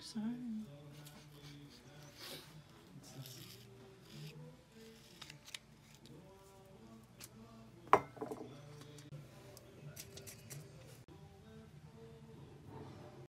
Sorry.